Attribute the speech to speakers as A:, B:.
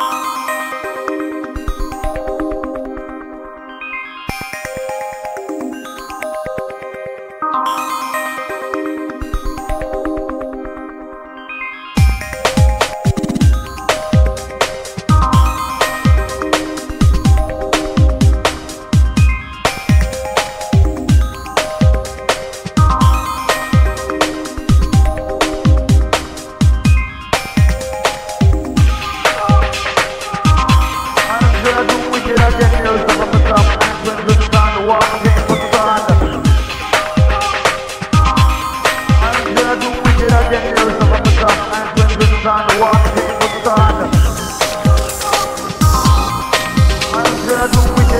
A: Bye.